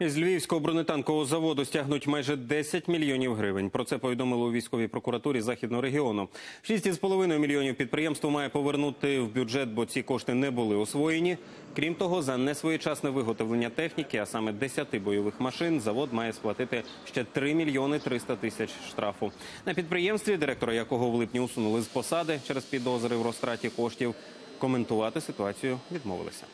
Із Львівського бронетанкового заводу стягнуть майже 10 мільйонів гривень. Про це повідомили у військовій прокуратурі західного регіону. 6,5 мільйонів підприємство має повернути в бюджет, бо ці кошти не були освоєні. Крім того, за несвоєчасне виготовлення техніки, а саме 10 бойових машин, завод має сплатити ще 3 мільйони 300 тисяч штрафу. На підприємстві, директора якого в липні усунули з посади через підозри в розтраті коштів, коментувати ситуацію відмовилися.